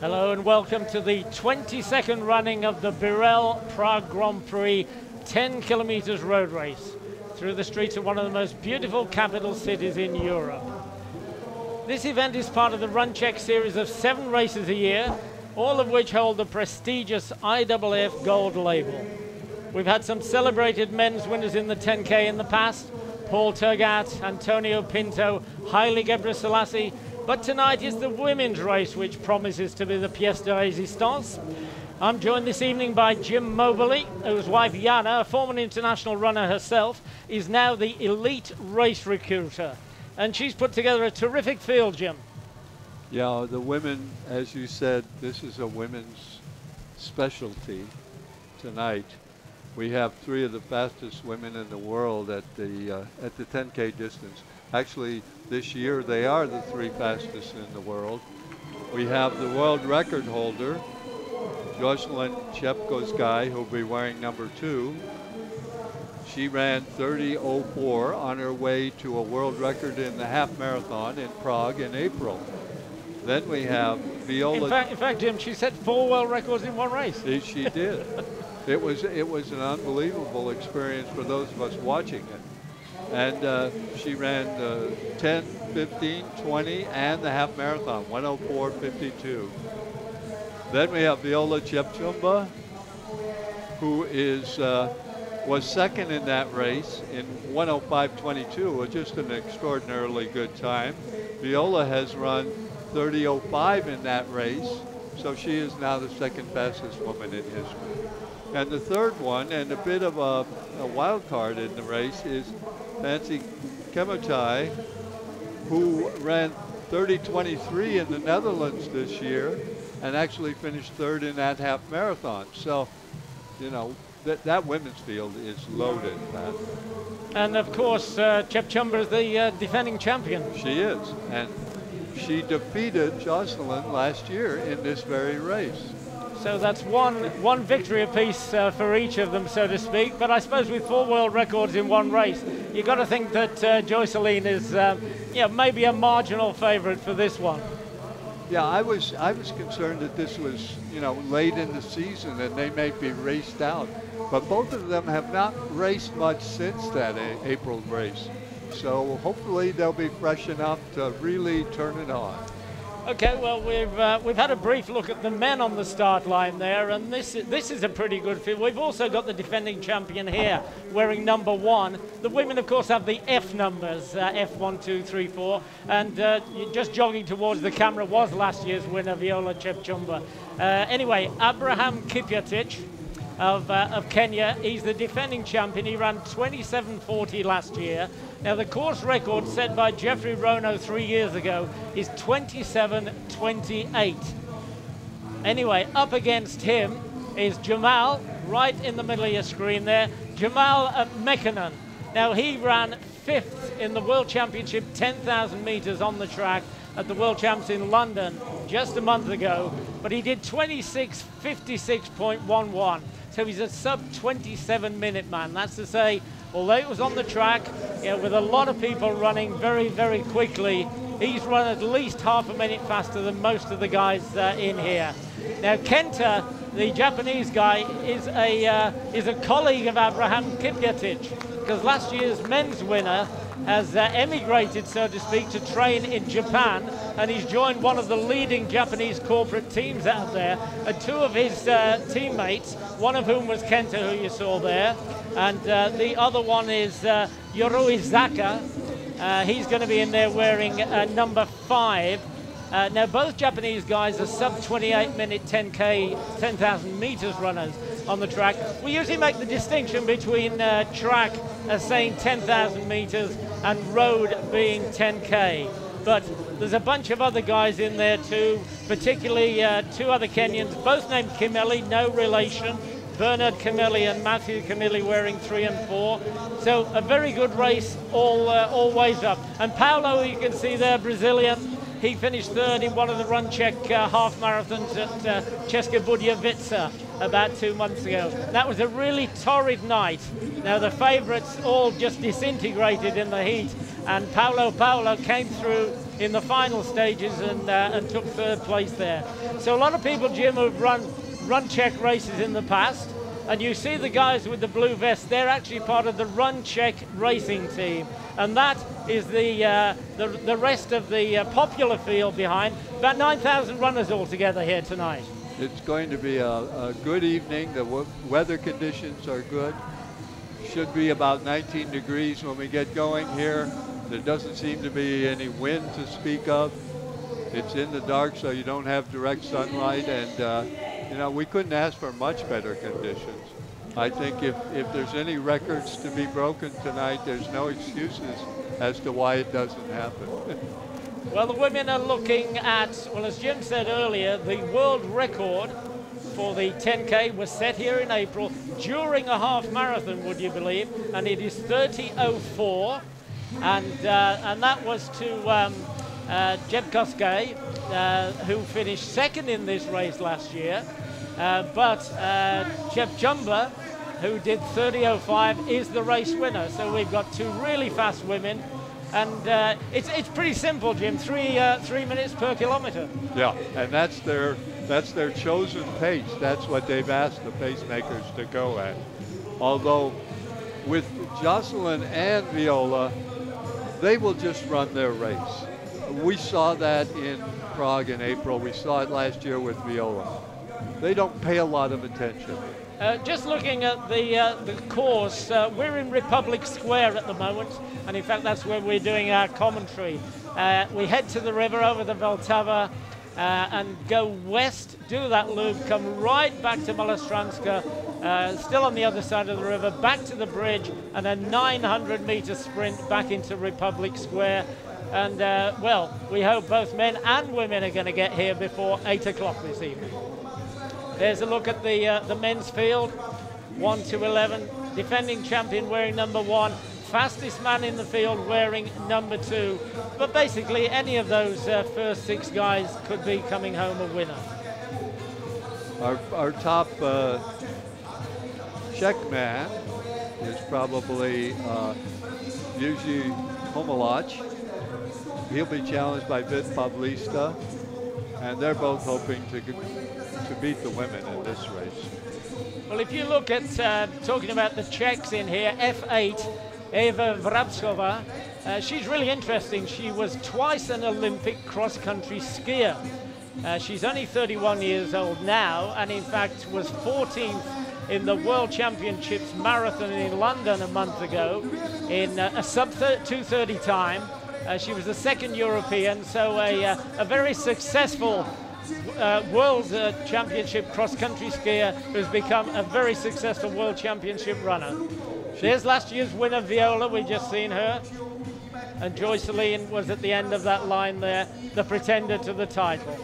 Hello and welcome to the 22nd running of the Birell Prague Grand Prix 10 kilometers road race through the streets of one of the most beautiful capital cities in Europe. This event is part of the RunCzech series of seven races a year, all of which hold the prestigious IAAF Gold label. We've had some celebrated men's winners in the 10K in the past, Paul Tergat, Antonio Pinto, Haile Gebrselassie, but tonight is the women's race, which promises to be the pièce de résistance. I'm joined this evening by Jim Moberly, whose wife Jana, a former international runner herself, is now the elite race recruiter. And she's put together a terrific field, Jim. Yeah, the women, as you said, this is a women's specialty tonight. We have three of the fastest women in the world at the uh, at the 10K distance. Actually, this year they are the three fastest in the world. We have the world record holder, Joyciline Jepkosgei, who'll be wearing number two. She ran 30.04 on her way to a world record in the half marathon in Prague in April. Then we have Viola. In fact, in fact, Jim, she set four world records in one race. She did. it was it was an unbelievable experience for those of us watching it and uh, she ran uh, 10, 15, 20, and the half marathon, 104.52. Then we have Viola Jepchumba, who is uh, was second in that race in 105.22, was just an extraordinarily good time. Viola has run 30.05 in that race, so she is now the second fastest woman in history. And the third one, and a bit of a, a wild card in the race, is Fancy Chemutai, who ran 30-23 in the Netherlands this year and actually finished third in that half marathon. So, you know, that, that women's field is loaded, Pat. And of course, uh, Jepchumba is the uh, defending champion. She is. And she defeated Joyciline last year in this very race. So that's one one victory apiece uh, for each of them, so to speak. But I suppose with four world records in one race, you've got to think that uh, Joyciline is, um, yeah, maybe a marginal favourite for this one. Yeah, I was I was concerned that this was you know late in the season and they may be raced out, but both of them have not raced much since that April race. So hopefully they'll be fresh enough to really turn it on. Okay, well we've uh, we've had a brief look at the men on the start line there, and this this is a pretty good field. We've also got the defending champion here wearing number one. The women, of course, have the F numbers, uh, F one, two, three, four, and uh, just jogging towards the camera was last year's winner, Viola Jepchumba. Uh, anyway, Abraham Kiplagat of, uh, of Kenya. He's the defending champion. He ran 27.40 last year. Now, the course record set by Jeffrey Rono three years ago is 27.28. Anyway, up against him is Jamal, right in the middle of your screen there. Jamal Mekonnen. Now, he ran fifth in the World Championship 10,000 meters on the track at the World Champs in London just a month ago, but he did 26.56.11. So he's a sub 27 minute man. That's to say, although it was on the track, you know, with a lot of people running very, very quickly, he's run at least half a minute faster than most of the guys uh, in here. Now, Kenta, the Japanese guy, is a, uh, is a colleague of Abraham Kiplagat because last year's men's winner has uh, emigrated, so to speak, to train in Japan, and he's joined one of the leading Japanese corporate teams out there. And two of his uh, teammates, one of whom was Kenta, who you saw there, and uh, the other one is uh, Yoroi Zaka. Uh, he's going to be in there wearing uh, number five. Uh, now, both Japanese guys are sub 28 minute 10K, 10,000 meters runners on the track. We usually make the distinction between uh, track as saying 10,000 meters and road being 10K. But there's a bunch of other guys in there too, particularly uh, two other Kenyans, both named Kimeli, no relation. Bernard Kimeli and Matthew Kimeli wearing three and four. So a very good race all, uh, all ways up. And Paulo, you can see there, Brazilian, he finished third in one of the RunCzech uh, half marathons at uh, Česká Budějovice about two months ago. That was a really torrid night. Now the favourites all just disintegrated in the heat and Paolo Paulo came through in the final stages and, uh, and took third place there. So a lot of people, Jim, have run RunCzech races in the past. And you see the guys with the blue vest, they're actually part of the RunCzech racing team. And that is the, uh, the, the, rest of the uh, popular field behind. About 9,000 runners altogether here tonight. It's going to be a, a good evening. The weather conditions are good. Should be about 19 degrees when we get going here. There doesn't seem to be any wind to speak of. It's in the dark, so you don't have direct sunlight, and uh, you know, we couldn't ask for much better conditions. I think if, if there's any records to be broken tonight, there's no excuses as to why it doesn't happen. well, the women are looking at, well, as Jim said earlier, the world record for the 10K was set here in April during a half marathon, would you believe? And it is 30.04. And, uh, and that was to um, uh, Jepkosgei, uh, who finished second in this race last year. Uh, but uh, Jepchumba, who did 30.05, is the race winner. So we've got two really fast women. And uh, it's, it's pretty simple, Jim. Three uh, three minutes per kilometer. Yeah, and that's their that's their chosen pace. That's what they've asked the pacemakers to go at. Although with Joyciline and Viola, they will just run their race. We saw that in Prague in April. We saw it last year with Viola. They don't pay a lot of attention. Uh, just looking at the uh, the course, uh, we're in Republic Square at the moment, and in fact that's where we're doing our commentary. Uh, we head to the river over the Vltava uh, and go west, do that loop, come right back to Malostranska, uh, still on the other side of the river, back to the bridge, and a 900 meter sprint back into Republic Square. And well, we hope both men and women are going to get here before 8 o'clock this evening. There's a look at the, uh, the men's field 1 to 11. Defending champion wearing number one. Fastest man in the field wearing number two. But basically, any of those uh, first six guys could be coming home a winner. Our, our top uh, Czech man is probably uh, Yuji he'll be challenged by Vit Pavlista, and they're both hoping to to beat the women in this race. Well, if you look at uh, talking about the Czechs in here, F8, Eva Vrabcová, uh, she's really interesting. She was twice an Olympic cross-country skier. Uh, she's only 31 years old now, and in fact was 14th in the World Championships marathon in London a month ago in uh, a sub 230 time. Uh, she was the second European, so a, uh, a very successful uh, World uh, Championship cross-country skier who's become a very successful World Championship runner. There's last year's winner, Viola. We've just seen her. And Joyce Joyciline was at the end of that line there, the pretender to the title.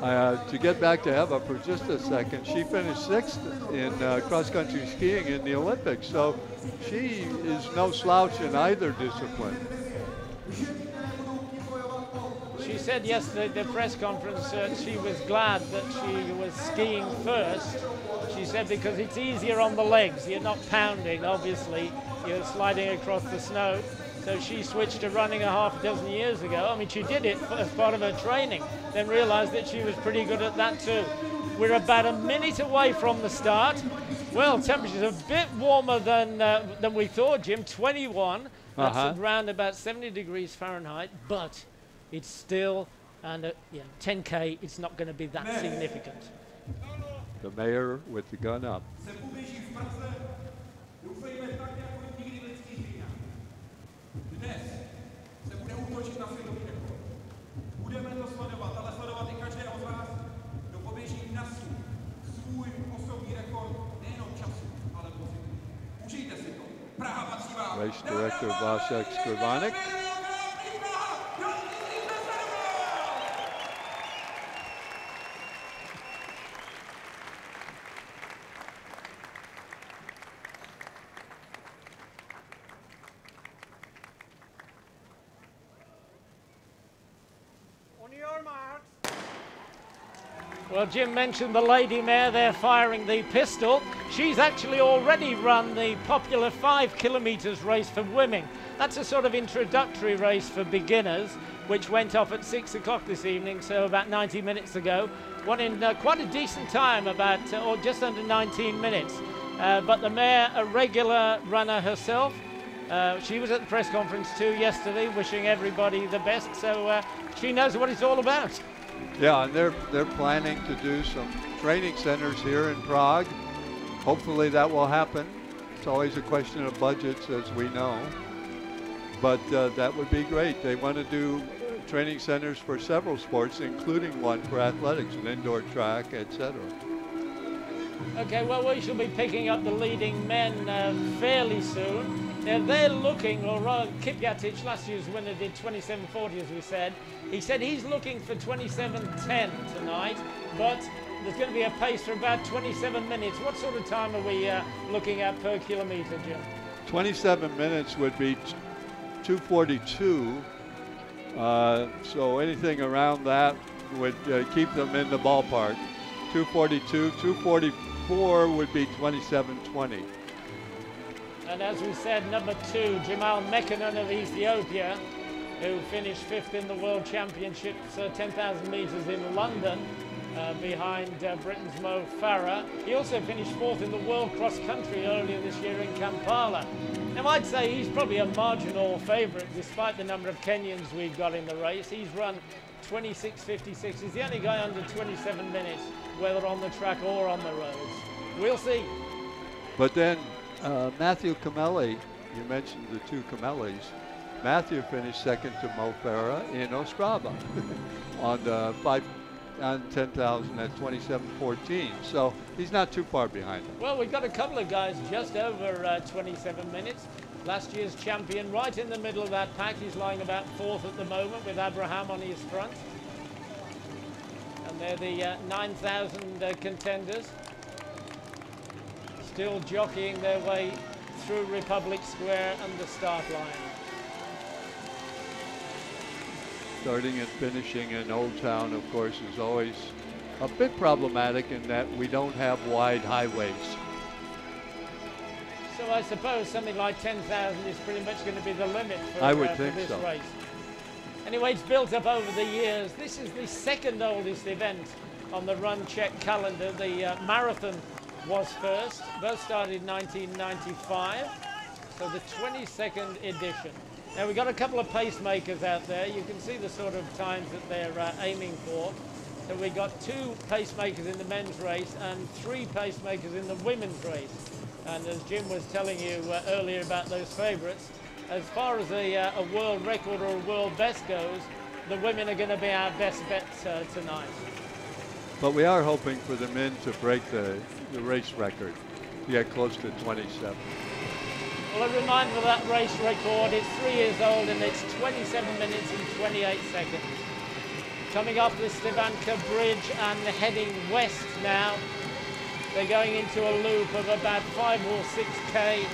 Uh, to get back to Eva for just a second, she finished sixth in uh, cross-country skiing in the Olympics. So she is no slouch in either discipline. She said yesterday at the press conference she was glad that she was skiing first. She said because it's easier on the legs. You're not pounding, obviously. You're sliding across the snow. So she switched to running a half a dozen years ago. I mean, she did it as part of her training, then realized that she was pretty good at that too. We're about a minute away from the start. Well, temperature's a bit warmer than uh, than we thought, Jim. 21. That's uh-huh. around about 70 degrees Fahrenheit, but it's still and uh, yeah, 10k. It's not going to be that significant. The mayor with the gun up. Race director Vasek Skrivanik. Well, Jim mentioned the lady mayor there firing the pistol. She's actually already run the popular five kilometres race for women. That's a sort of introductory race for beginners, which went off at six o'clock this evening, so about 90 minutes ago. One in uh, quite a decent time, about uh, or just under 19 minutes. Uh, but the mayor, a regular runner herself, uh, she was at the press conference too yesterday, wishing everybody the best. So uh, she knows what it's all about. Yeah, and they're they're planning to do some training centers here in Prague. Hopefully that will happen. It's always a question of budgets, as we know. But uh, that would be great. They want to do training centers for several sports, including one for athletics, an indoor track, etc. Okay, well, we shall be picking up the leading men uh, fairly soon. Now, they're looking, or rather, Kiplagat, last year's winner, did 27.40, as we said. He said he's looking for 27.10 tonight, but there's going to be a pace for about 27 minutes. What sort of time are we uh, looking at per kilometre, Jim? 27 minutes would be 242. Uh, so anything around that would uh, keep them in the ballpark. 242, 244 would be 2720. And as we said, number two, Jamal Mekonnen of Ethiopia, who finished fifth in the World Championships, uh, 10,000 metres in London, uh, behind uh, Britain's Mo Farah. He also finished fourth in the World Cross Country earlier this year in Kampala. Now, I'd say he's probably a marginal favourite despite the number of Kenyans we've got in the race. He's run 26.56. He's the only guy under 27 minutes, whether on the track or on the roads. We'll see. But then uh, Matthew Kimeli, you mentioned the two Kimelis. Matthew finished second to Mo Farah in Ostrava on the five on 10,000 at 27.14. So he's not too far behind him. Well, we've got a couple of guys just over uh, 27 minutes. Last year's champion right in the middle of that pack. He's lying about fourth at the moment with Abraham on his front. And they're the uh, 9,000 uh, contenders. Still jockeying their way through Republic Square and the start line. starting and finishing in Old Town, of course, is always a bit problematic in that we don't have wide highways. So I suppose something like 10,000 is pretty much going to be the limit for, I would uh, think this so. race. Anyway, it's built up over the years. This is the second oldest event on the RunCzech calendar. The uh, marathon was first. Both started in 1995. So the 22nd edition. Now we've got a couple of pacemakers out there. You can see the sort of times that they're uh, aiming for. So we've got two pacemakers in the men's race and three pacemakers in the women's race. And as Jim was telling you uh, earlier about those favourites, as far as a, uh, a, world record or a world best goes, the women are going to be our best bet uh, tonight. But we are hoping for the men to break the, the race record, get close to 27. Well, a reminder of that race record, it's three years old and it's 27 minutes and 28 seconds. Coming off the Stivanka Bridge and heading west now. They're going into a loop of about five or six K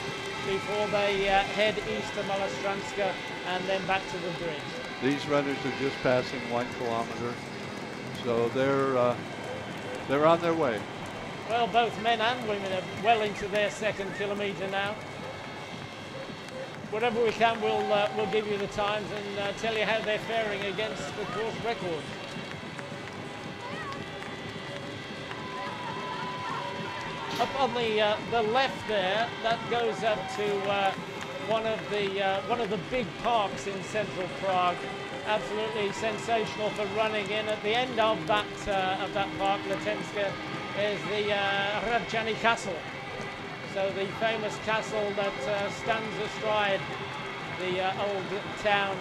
before they uh, head east to Malostranska and then back to the bridge. These runners are just passing one kilometer, so they're uh, they're on their way. Well, both men and women are well into their second kilometre now whatever we can, we'll, uh, we'll give you the times and uh, tell you how they're faring against the course record. Up on the, uh, the left there, that goes up to uh, one, of the, uh, one of the big parks in central Prague. Absolutely sensational for running in. At the end of that, uh, of that park, Letenska, is the uh, Castle. So the famous castle that uh, stands astride the uh, old town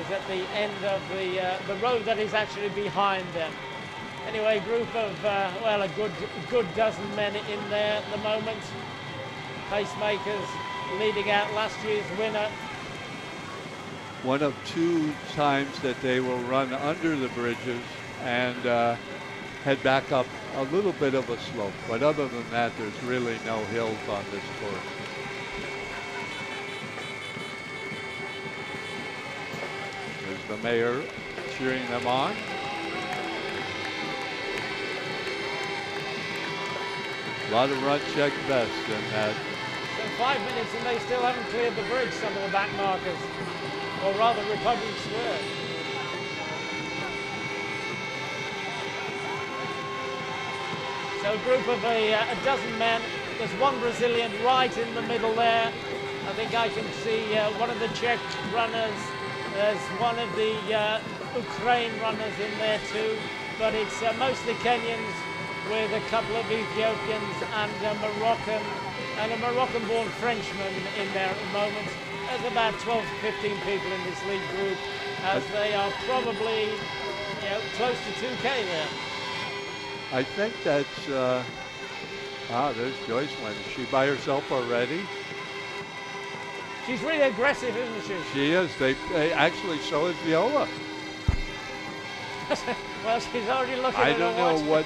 is at the end of the, uh, the road that is actually behind them. Anyway, group of, uh, well, a good, good dozen men in there at the moment. Pacemakers leading out last year's winner. One of two times that they will run under the bridges and uh, head back up a little bit of a slope. But other than that, there's really no hills on this course. There's the mayor cheering them on. A lot of run check best in that. Five minutes and they still haven't cleared the bridge, some of the back markers, or rather Republic Square. So a group of a, uh, a dozen men. There's one Brazilian right in the middle there. I think I can see uh, one of the Czech runners. There's one of the uh, Ukraine runners in there too. But it's uh, mostly Kenyans with a couple of Ethiopians and a Moroccan and a Moroccan-born Frenchman in there at the moment. There's about 12 to 15 people in this lead group as they are probably you know, close to 2K there. I think that's, uh, ah, there's Joyce Joyciline. Is she by herself already? She's really aggressive, isn't she? She is. They, they actually, so is Viola. well, she's already looking I at don't know what,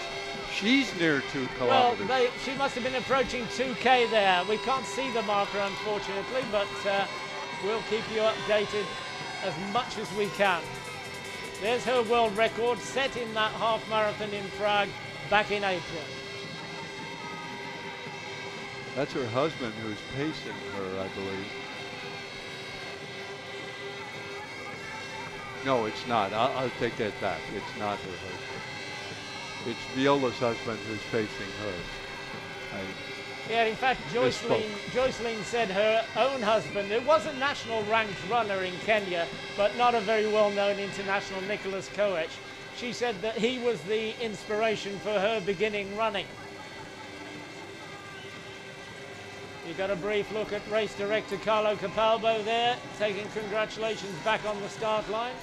she's near two Well, they, she must have been approaching 2K there. We can't see the marker, unfortunately, but uh, we'll keep you updated as much as we can. There's her world record set in that half marathon in Prague back in April. That's her husband who's pacing her, I believe. No, it's not. I'll, I'll take that back. It's not her husband. It's Viola's husband who's pacing her. I, Yeah, in fact. Joyciline, Joyciline said her own husband, who was a national ranked runner in Kenya, but not a very well-known international, Nicholas Koech, she said that he was the inspiration for her beginning running. You got a brief look at race director Carlo Capalbo there, taking congratulations back on the start line.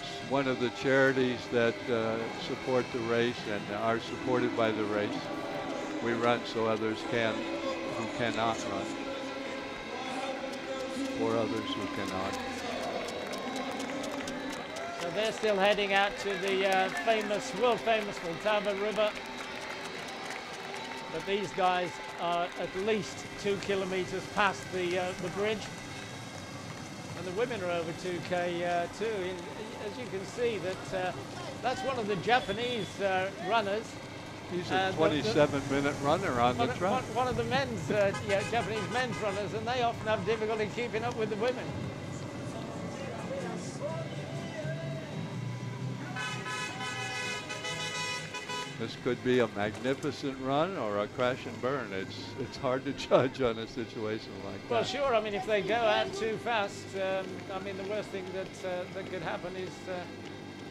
it's one of the charities that uh, support the race and are supported by the race. We run so others can who cannot run, or others who cannot. So they're still heading out to the uh, famous, world famous Vltava River. But these guys are at least two kilometers past the uh, the bridge. And the women are over 2k uh, too. As you can see, that uh, that's one of the Japanese uh, runners. He's Uh, a the- 27 minute runner on the track. one- one of the men's, uh, yeah, Japanese men's runners, and they often have difficulty keeping up with the women. This could be a magnificent run or a crash and burn. It's it's hard to judge on a situation like Well, that. Well, sure. I mean, if they go out too fast, um, I mean, the worst thing that uh, that could happen is uh,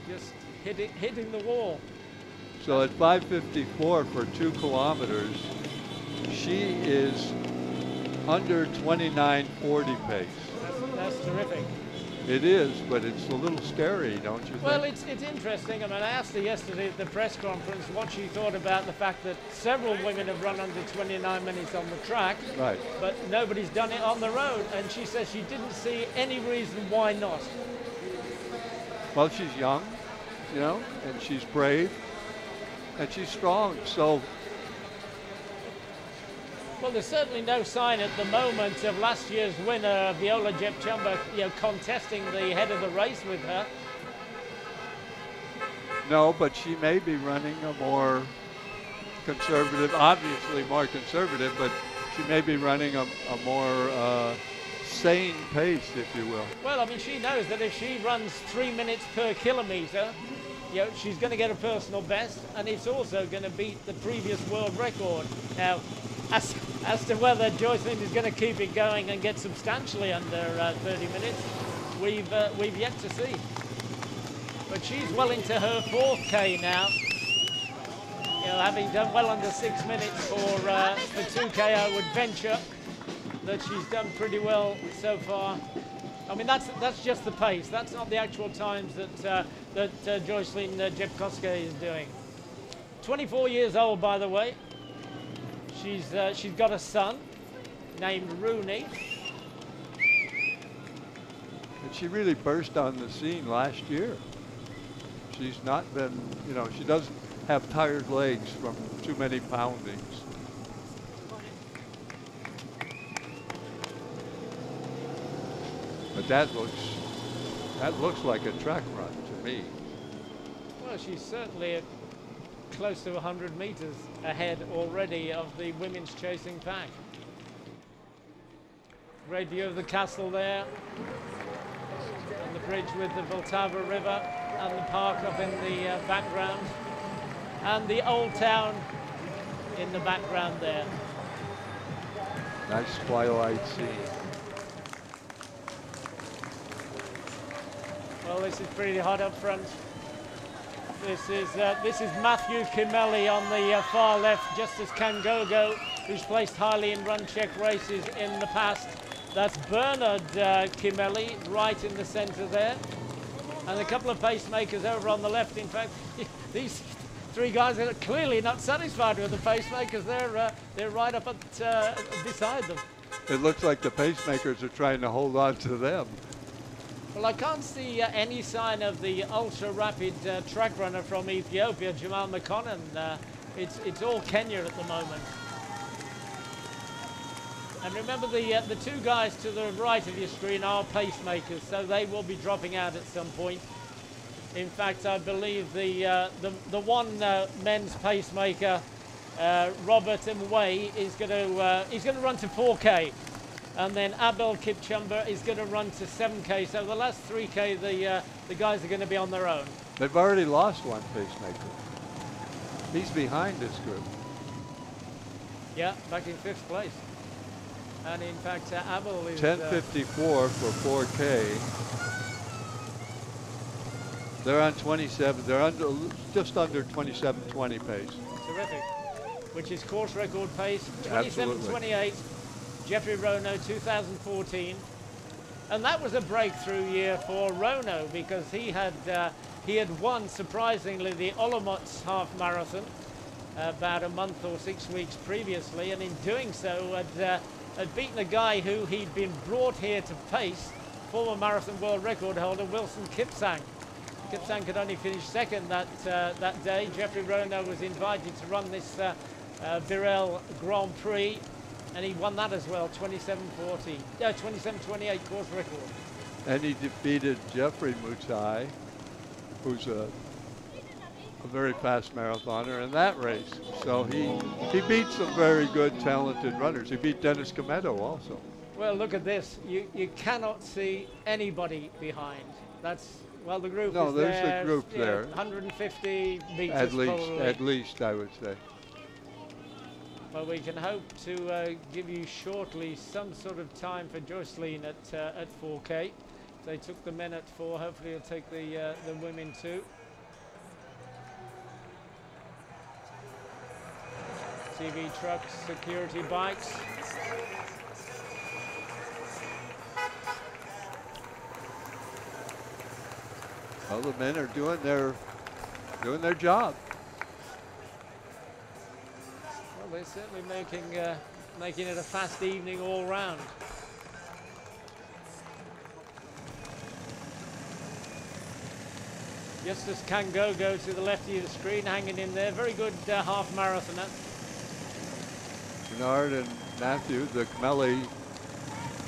just hitting hitting the wall. So at 5:54 for two kilometers, she is under 29:40 pace. That's, that's terrific. It is, but it's a little scary, don't you think? Well, it's it's interesting. I mean, I asked her yesterday at the press conference what she thought about the fact that several women have run under 29 minutes on the track, right. but nobody's done it on the road, and she says she didn't see any reason why not. Well, she's young, you know, and she's brave, and she's strong. So Well, there's certainly no sign at the moment of last year's winner, Viola Jepchumba, you know, contesting the head of the race with her. no, but she may be running a more conservative, obviously more conservative, but she may be running a, a more uh, sane pace, if you will. Well, I mean, she knows that if she runs three minutes per kilometre, you know, she's going to get a personal best, and it's also going to beat the previous world record. Now, as, as to whether Joyciline is going to keep it going and get substantially under uh, 30 minutes, we've uh, we've yet to see. But she's well into her fourth K now. You know, having done well under six minutes for uh, for 2K, I would venture that she's done pretty well so far. I mean, that's that's just the pace. That's not the actual times that uh, that uh, Joyciline uh, Jepkosgei is doing. 24 years old, by the way. She's uh, she's got a son named Rooney. And she really burst on the scene last year. She's not been, you know, she doesn't have tired legs from too many poundings. But that looks, that looks like a track run to me. Well, she's certainly at close to 100 meters ahead already of the women's chasing pack. Great view of the castle there, and the bridge with the Vltava River, and the park up in the uh, background, and the old town in the background there. Nice twilight scene. Well, this is pretty hot up front. This is uh, this is Matthew Kimeli on the uh, far left, Justus Kangogo, who's placed highly in RunCzech races in the past. That's Bernard uh, Kimeli right in the centre there, and a couple of pacemakers over on the left. In fact, these three guys are clearly not satisfied with the pacemakers. They're uh, they're right up at, uh, beside them. It looks like the pacemakers are trying to hold on to them. Well, I can't see uh, any sign of the ultra-rapid uh, track runner from Ethiopia, Jamal Mekonnen. Uh, it's, it's all Kenya at the moment. And remember, the, uh, the two guys to the right of your screen are pacemakers, so they will be dropping out at some point. In fact, I believe the, uh, the, the one uh, men's pacemaker, Robert Mway, is going to he's going to run to 4K and then Abel Kipchumba is going to run to 7k. So the last 3k, the uh, the guys are going to be on their own. They've already lost one pacemaker. He's behind this group. Yeah, back in fifth place. And in fact, uh, Abel is 10:54 uh, for 4k. They're on 27. They're under just under 27:20 pace. Terrific. Which is course record pace. 27:28. Jeffrey Rono 2014. And that was a breakthrough year for Rono because he had uh, he had won surprisingly the Olomouc half marathon about a month or six weeks previously, and in doing so had, uh, had beaten a guy who he'd been brought here to pace, former marathon world record holder Wilson Kipsang. Kipsang could only finish second that uh, that day. Jeffrey Rono was invited to run this uh, uh, Grand Prix and he won that as well, 27-14, uh, 27-28 course record. And he defeated Jeffrey Mutai, who's a, a very fast marathoner in that race. So he, he beat some very good, talented runners. He beat Dennis Kimetto also. Well, look at this. You, you cannot see anybody behind. That's, well, the group no, is there's there. the group there. 150 meters At least, probably. at least, I would say. Well, we can hope to uh, give you shortly some sort of time for Joyciline at uh, at 4K. They took the men at four. Hopefully, they'll take the uh, the women too. TV trucks, security bikes. Well, the men are doing their doing their job. They're certainly making uh, making it a fast evening all round. Justus Kangogo to the left of the screen, hanging in there. Very good uh, half marathoner. Bernard and Matthew, the Kimeli,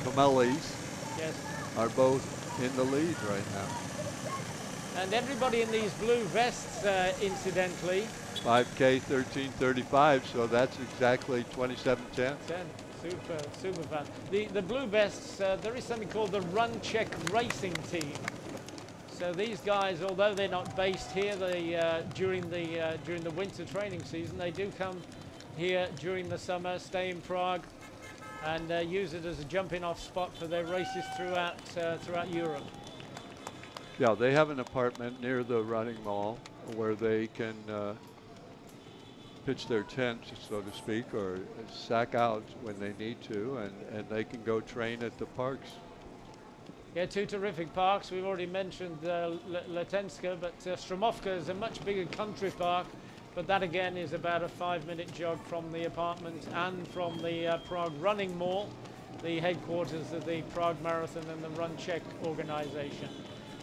Kimelis, yes. are both in the lead right now. And everybody in these blue vests, uh, incidentally, 5K 1335, so that's exactly 2710. 10. Super, super fast. The, the Blue Vests, uh, there is something called the Run Check Racing Team. So these guys, although they're not based here they, uh, during, the, uh, during the winter training season, they do come here during the summer, stay in Prague, and uh, use it as a jumping off spot for their races throughout, uh, throughout Europe. Yeah, they have an apartment near the running mall where they can uh, pitch their tent, so to speak, or sack out when they need to, and, and they can go train at the parks. Yeah, two terrific parks. We've already mentioned uh, Letenska, but uh, Stromovka is a much bigger country park, but that again is about a five-minute jog from the apartment and from the uh, Prague Running Mall, the headquarters of the Prague Marathon and the RunCzech organization.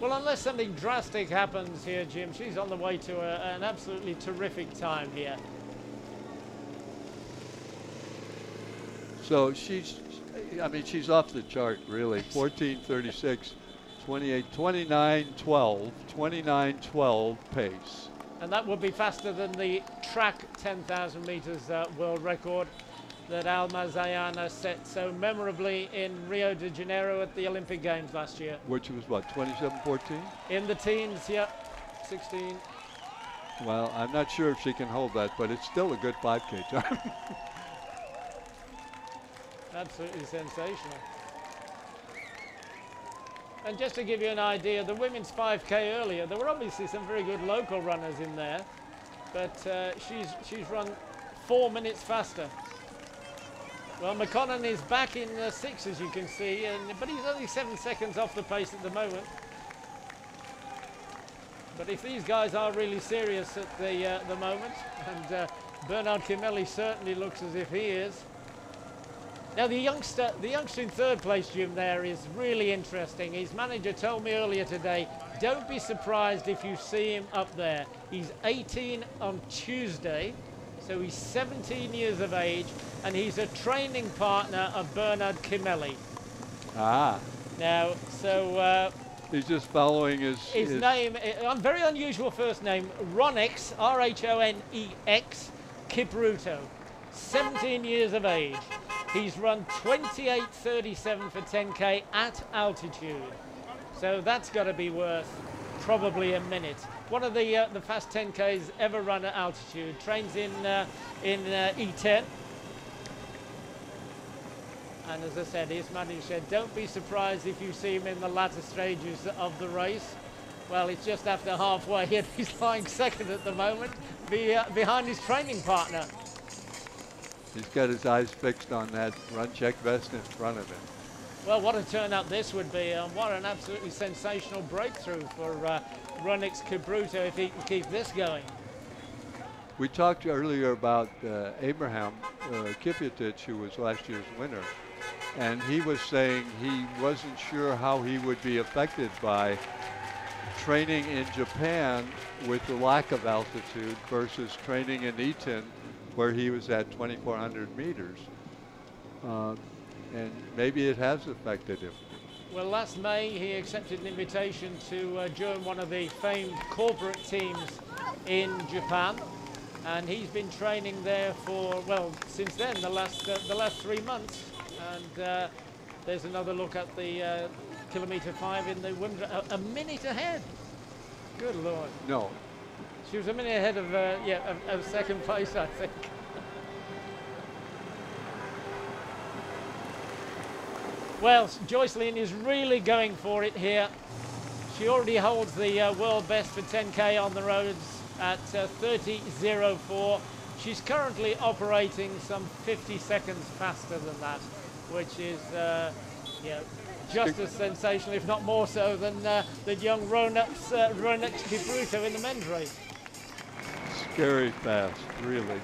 Well, unless something drastic happens here, Jim, she's on the way to a, an absolutely terrific time here. So she's, I mean, she's off the chart, really. 1436, 28, 29, 12, 29, 12 pace. And that would be faster than the track 10,000 meters uh, world record that Almaz Ayana set so memorably in Rio de Janeiro at the Olympic Games last year. Which was what, 27-14? In the teens, yeah, 16. Well, I'm not sure if she can hold that, but it's still a good 5K time. Absolutely sensational. And just to give you an idea, the women's 5K earlier, there were obviously some very good local runners in there, but uh, she's, she's run four minutes faster. Well, Mekonnen is back in the six, as you can see, and, but he's only seven seconds off the pace at the moment. But if these guys are really serious at the, uh, the moment, and uh, Bernard Kimeli certainly looks as if he is, now the youngster, the youngster in third place, Jim, there is really interesting. His manager told me earlier today, don't be surprised if you see him up there. He's 18 on Tuesday, so he's 17 years of age, and he's a training partner of Bernard Kimeli. Ah. Now, so uh, he's just following his, his, his name, a very unusual first name, Rhonex, R-H-O-N-E-X, Kipruto, 17 years of age. He's run 28.37 for 10K at altitude. So that's got to be worth probably a minute. One of the uh, the fast 10Ks ever run at altitude. Trains in uh, in uh, Iten. And as I said, his manager said, don't be surprised if you see him in the latter stages of the race. Well, it's just after halfway and he's lying second at the moment be, uh, behind his training partner. He's got his eyes fixed on that RunCzech vest in front of him. Well, what a turnout this would be, and what an absolutely sensational breakthrough for uh, Rhonex Kipruto if he can keep this going. We talked earlier about uh, Abraham uh, who was last year's winner, and he was saying he wasn't sure how he would be affected by training in Japan with the lack of altitude versus training in Iten where he was at 2,400 meters. Uh, and maybe it has affected him. Well, last May he accepted an invitation to uh, join one of the famed corporate teams in Japan, and he's been training there for well since then, the last uh, the last three months. And uh, there's another look at the uh, kilometre five in the Wimbledon, a, a minute ahead. Good lord. No, she was a minute ahead of, uh, yeah, of, of second place, I think. Well, Joyciline is really going for it here. She already holds the uh, world best for 10k on the roads at uh, 30.04. She's currently operating some 50 seconds faster than that, which is uh, yeah, just as sensational, if not more so, than uh, the young Rhonex, uh, Rhonex Kipruto in the men's race scary fast, really.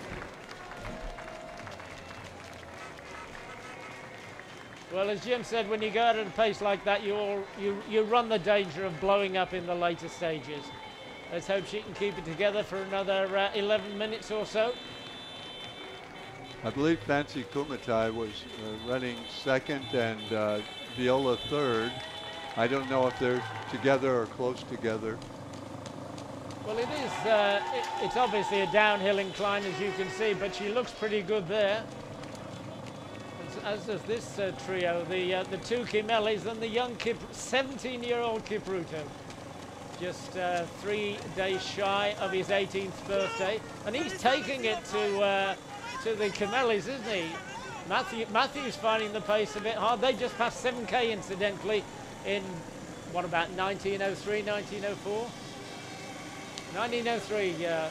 Well, as Jim said, when you go at a pace like that, you, all, you, you run the danger of blowing up in the later stages. Let's hope she can keep it together for another uh, 11 minutes or so. I believe Fancy Chemutai was uh, running second and uh, Viola third. I don't know if they're together or close together. Well, it is. Uh, it, it's obviously a downhill incline, as you can see, but she looks pretty good there. As, does this uh, trio, the uh, the two Kimelis and the young 17-year-old Kipruto. Just uh, three days shy of his 18th birthday, and he's taking it to uh, to the Kimelis, isn't he? Matthew Matthew's finding the pace a bit hard. They just passed 7k, incidentally, in what about 1903, 1904? 1903, yeah.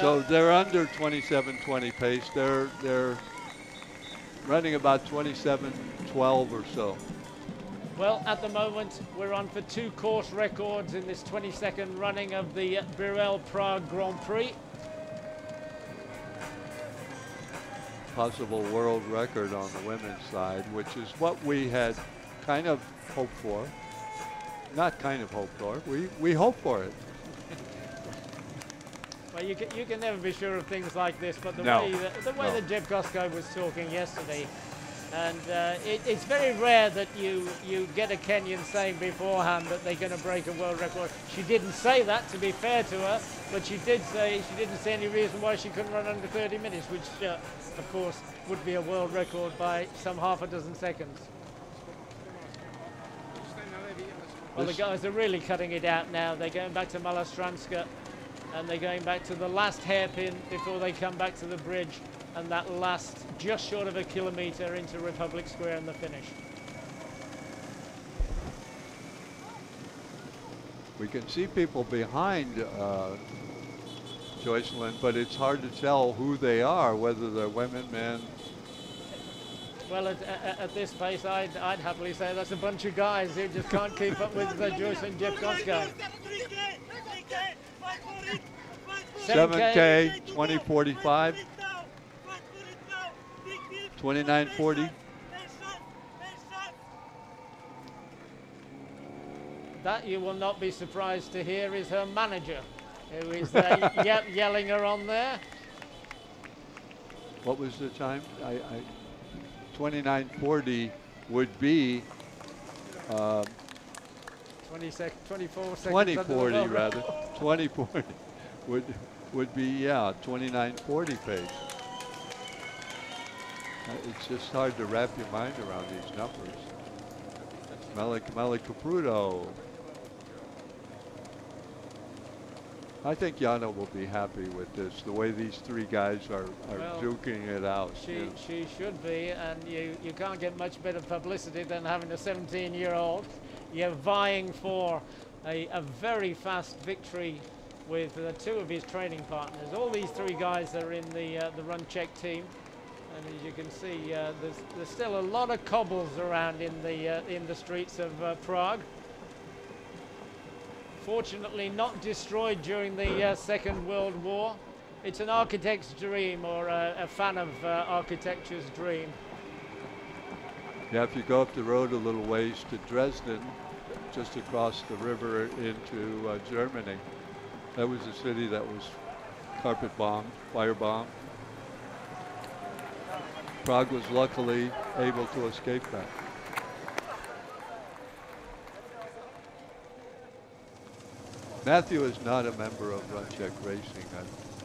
so they're under 27.20 pace. They're they're running about 27.12 or so. Well, at the moment, we're on for two course records in this 22nd running of the Birell Prague Grand Prix. Possible world record on the women's side, which is what we had kind of hoped for. Not kind of hoped for, we, we hope for it. Well, you can, you can never be sure of things like this, but the no. way, the, the way no. that Jepkosgei was talking yesterday, And uh, it, it's very rare that you, you get a Kenyan saying beforehand that they're going to break a world record. She didn't say that, to be fair to her, but she did say she didn't see any reason why she couldn't run under 30 minutes, which, uh, of course, would be a world record by some half a dozen seconds. Well, the guys are really cutting it out now. They're going back to Malostranska, and they're going back to the last hairpin before they come back to the bridge and that last just short of a kilometre into Republic Square and the finish. We can see people behind uh, Joyciline, but it's hard to tell who they are, whether they're women, men. Well, at, at, at this pace, I'd, I'd, happily say that's a bunch of guys who just can't keep up with uh, Joyciline Jepkosgei. 7K, 2045. 2940. That you will not be surprised to hear is her manager, who is uh, ye yelling her on there. What was the time? I, I 2940 would be um, 20 sec 24 seconds 2040 rather 2040 would would be yeah 2940 pace uh, it's just hard to wrap your mind around these numbers. Melik, Melik Kipruto. I think Jana will be happy with this, the way these three guys are, are well, duking it out. She, yeah. she should be, and you, you can't get much better publicity than having a 17-year-old. You're vying for a, a very fast victory with uh, two of his training partners. All these three guys are in the, uh, the RunCzech team. And as you can see, uh, there's, there's still a lot of cobbles around in the, uh, in the streets of uh, Prague. Fortunately not destroyed during the uh, Second World War. It's an architect's dream or a, a fan of architecture's dream. Yeah, if you go up the road a little ways to Dresden, just across the river into uh, Germany, that was a city that was carpet bombed, fire bombed. Prague was luckily able to escape that. Mathew is not a member of RunCzech Racing,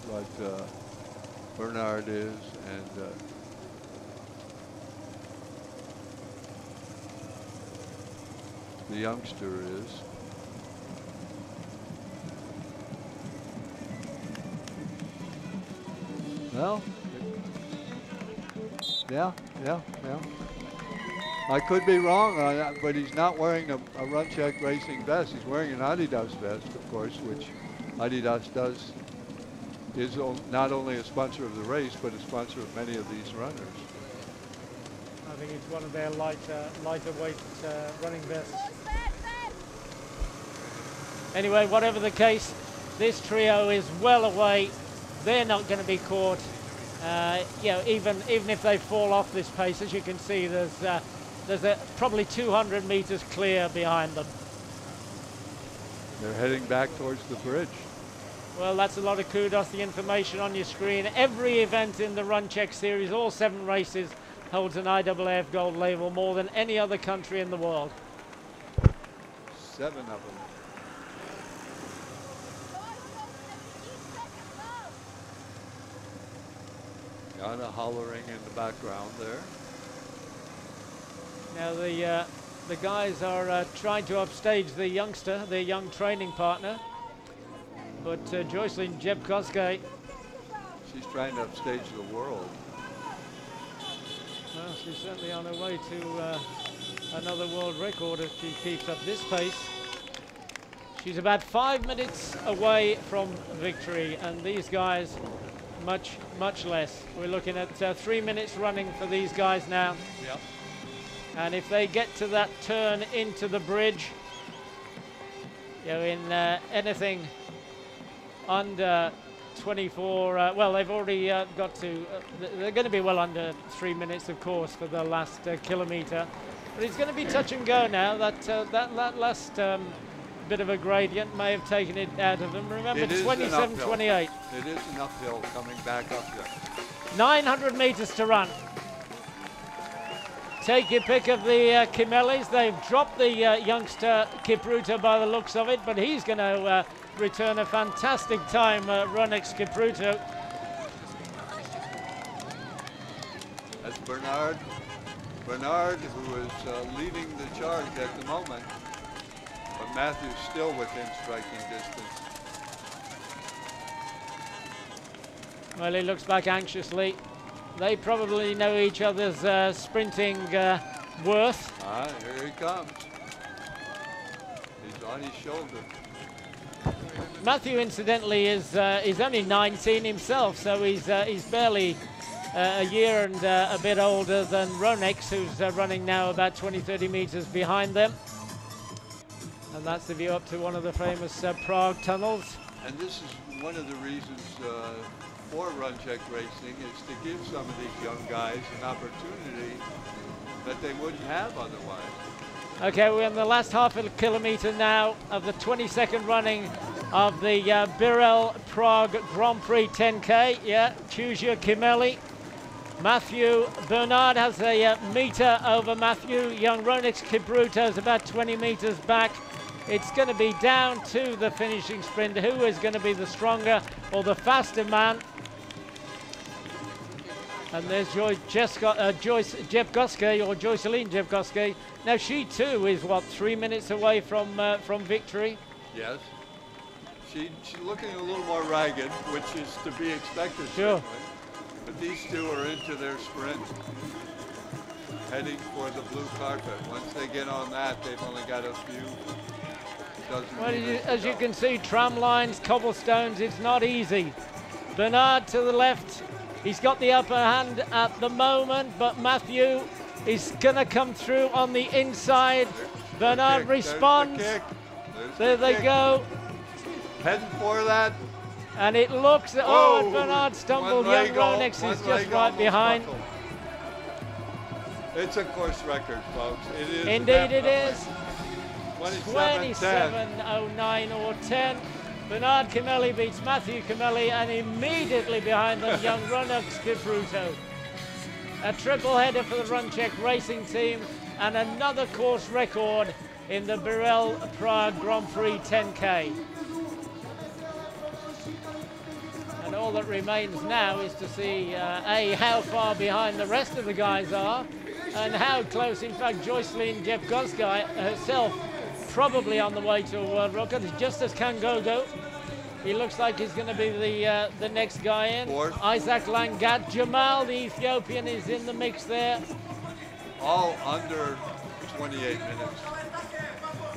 but uh, Bernard is, and uh, the youngster is. Well, yeah, yeah, yeah. I could be wrong, uh, but he's not wearing a, a RunCzech Racing vest. He's wearing an Adidas vest, of course, which Adidas does is not only a sponsor of the race, but a sponsor of many of these runners. I think it's one of their lighter, lighter weight uh, running vests. Anyway, whatever the case, this trio is well away. They're not going to be caught uh, you know, even even if they fall off this pace, as you can see, there's uh, there's a, probably 200 meters clear behind them. They're heading back towards the bridge. Well, that's a lot of kudos. The information on your screen. Every event in the RunCzech Series, all seven races, holds an IAAF gold label, more than any other country in the world. Seven of them. Kind of hollering in the background there. Now the uh, the guys are uh, trying to upstage the youngster, their young training partner. But uh, Joyciline Jepkosgei. She's trying to upstage the world. Well, she's certainly on her way to uh, another world record if she keeps up this pace. She's about five minutes away from victory, and these guys much, much less. We're looking at uh, three minutes running for these guys now. Yep. And if they get to that turn into the bridge, you know, in uh, anything under 24, uh, well, they've already uh, got to, uh, they're going to be well under three minutes, of course, for the last uh, kilometre. But it's going to be touch and go now. That, that, that last um, bit of a gradient may have taken it out of them. Remember, 27, 28. It is an uphill coming back up there. 900 meters to run. take your pick of the uh, Kimelis. They've dropped the uh, youngster Kipruto by the looks of it, but he's going to uh, return a fantastic time, uh, Ronex Kipruto. That's Bernard. Bernard, who is uh, leading the charge at the moment, but Mathew's still within striking distance. Well, he looks back anxiously. They probably know each other's uh, sprinting uh, worth. Ah, here he comes. He's on his shoulder. Mathew, incidentally, is uh, is only 19 himself, so he's uh, he's barely uh, a year and uh, a bit older than Ronex, who's uh, running now about 20, 30 meters behind them. And that's the view up to one of the famous uh, Prague tunnels. And this is one of the reasons for RunCzech Racing is to give some of these young guys an opportunity that they wouldn't have otherwise. Okay, we're in the last half a kilometre now of the 22nd running of the uh, Birell Prague Grand Prix 10K. Yeah, choose your Kimeli. Mathew Bernard has a uh, metre over Mathew. Young Ronex Kipruto is about 20 metres back. It's going to be down to the finishing sprint. Who is going to be the stronger or the faster man? And there's Joy Jesko, uh, Joyce Jepkosgei or Joyciline Jepkosgei. Now she too is what three minutes away from uh, from victory. Yes. She, she's looking a little more ragged, which is to be expected. Sure. certainly. But these two are into their sprint, heading for the blue carpet. Once they get on that, they've only got a few dozen Well, you, as you can see, tram lines, cobblestones, it's not easy. Bernard to the left, he's got the upper hand at the moment, but Mathew is going to come through on the inside. Bernard the responds. there's There the they kick. go. Heading for that. And it looks, oh, and Oh, Bernard stumbled. Young leg al- Ronex one is just right behind. buckled. It's a course record, folks. It is. Indeed it is. 27 27.09 or 10. Bernard Kimeli beats Mathew Kimeli and immediately behind them young Ronex Kipruto. A triple header for the RunCzech Racing team and another course record in the Birell Prague Grand Prix 10K. And all that remains now is to see uh, A, how far behind the rest of the guys are and how close, in fact, Joyciline Jepkosgei herself probably on the way to a world record, just as Kangogo. He looks like he's going to be the uh, the next guy in. Fourth. Isaac Langat. Jamal, the Ethiopian, is in the mix there. all under 28 minutes.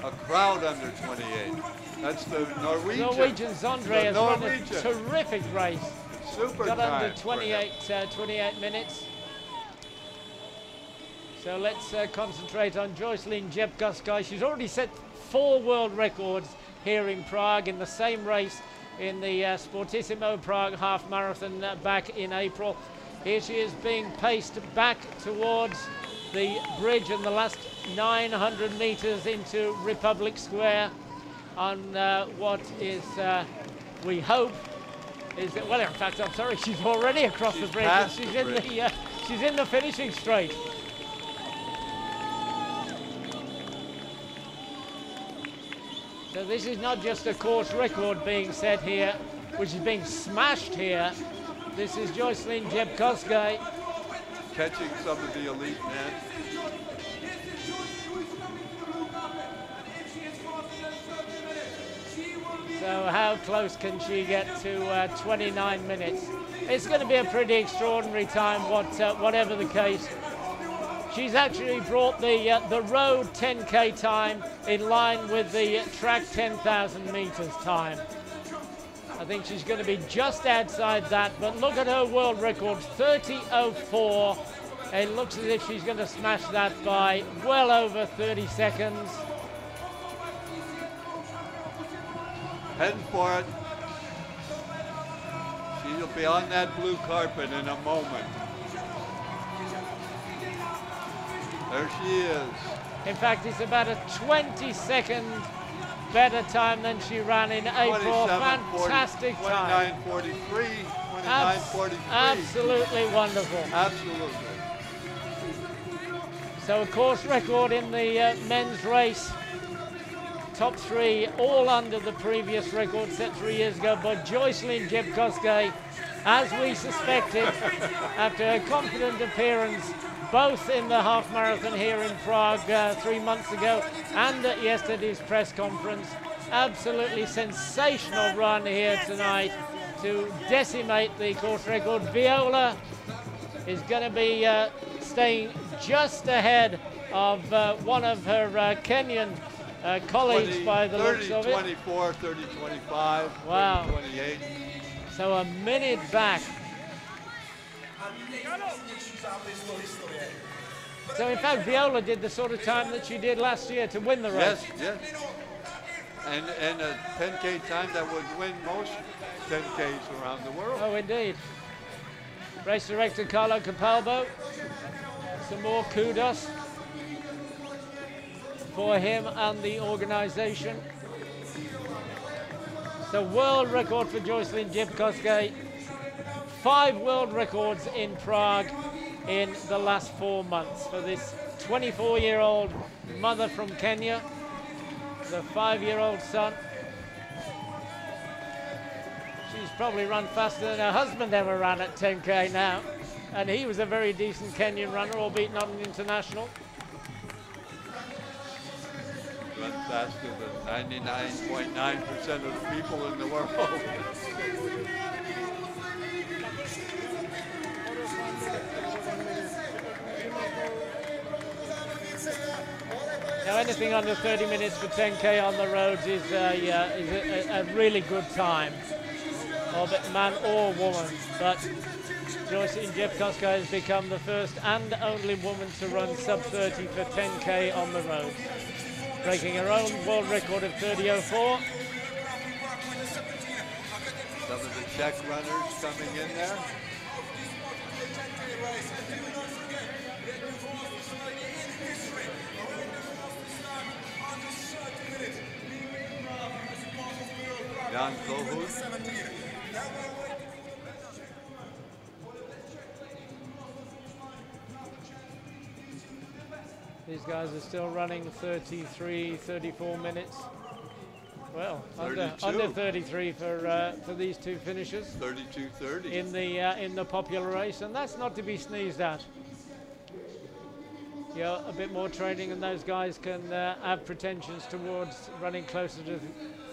A crowd under 28. That's the Norwegian. Norwegian Sondre The has run a terrific race. Super Got time under 28, uh, 28 minutes. So let's uh, concentrate on Joyciline Jepkosgei. She's already set four world records here in Prague in the same race in the uh, Sportisimo Prague half marathon uh, back in April. Here she is being paced back towards the bridge and the last 900 meters into Republic Square on uh, what is, uh, we hope, is that, well, in fact, I'm sorry, she's already across She's the bridge. and She's the in bridge. the uh, she's in the finishing straight. So this is not just a course record being set here, which is being smashed here. This is Joyciline Jepkosgei. Catching some of the elite men. So how close can she get to uh, 29 minutes? It's going to be a pretty extraordinary time, what, uh, whatever the case. She's actually brought the uh, the road 10k time in line with the track 10,000 meters time. I think she's going to be just outside that, but look at her world record, 30.04. It looks as if she's going to smash that by well over 30 seconds. Heading for it. She'll be on that blue carpet in a moment. There she is. In fact, it's about a 20 second better time than she ran in April. 27, 40, Fantastic time. 29.43, Abs- 29.43. absolutely wonderful. Absolutely. So a course record in the uh, men's race. Top three, all under the previous record set three years ago by Joyciline Jepkosgei, as we suspected, after a confident appearance both in the half marathon here in Prague uh, three months ago and at yesterday's press conference. Absolutely sensational run here tonight to decimate the course record. Viola is going to be uh, staying just ahead of uh, one of her uh, Kenyan uh, colleagues 20, by the 30, looks of it. 24, 30, 25, Wow. 30, 28. So a minute back. So in fact, Viola did the sort of time that she did last year to win the race. Yes, yes. And, and a 10K time that would win most 10Ks around the world. Oh, indeed. Race director Carlo Capalbo. Some more kudos for him and the organization. So world record for Joyciline Jepkosgei. Five world records in Prague in the last four months for this 24-year-old mother from Kenya, the five-year-old son. She's probably run faster than her husband ever ran at 10k now. And he was a very decent Kenyan runner, albeit not an international. Run faster than 99.9% of the people in the world. Anything under 30 minutes for 10k on the roads is a, uh, is a, a, really good time, albeit man or woman. But Joyce Jepkosgei has become the first and only woman to run sub 30 for 10k on the roads, breaking her own world record of 30.04. Some of the Czech runners coming in there. Kohut. These guys are still running 33, 34 minutes. Well, under, 32. under 33 for uh, for these two finishers 32.30. in the uh, in the popular race, and that's not to be sneezed at. Yeah, a bit more training, and those guys can uh, have pretensions towards running closer to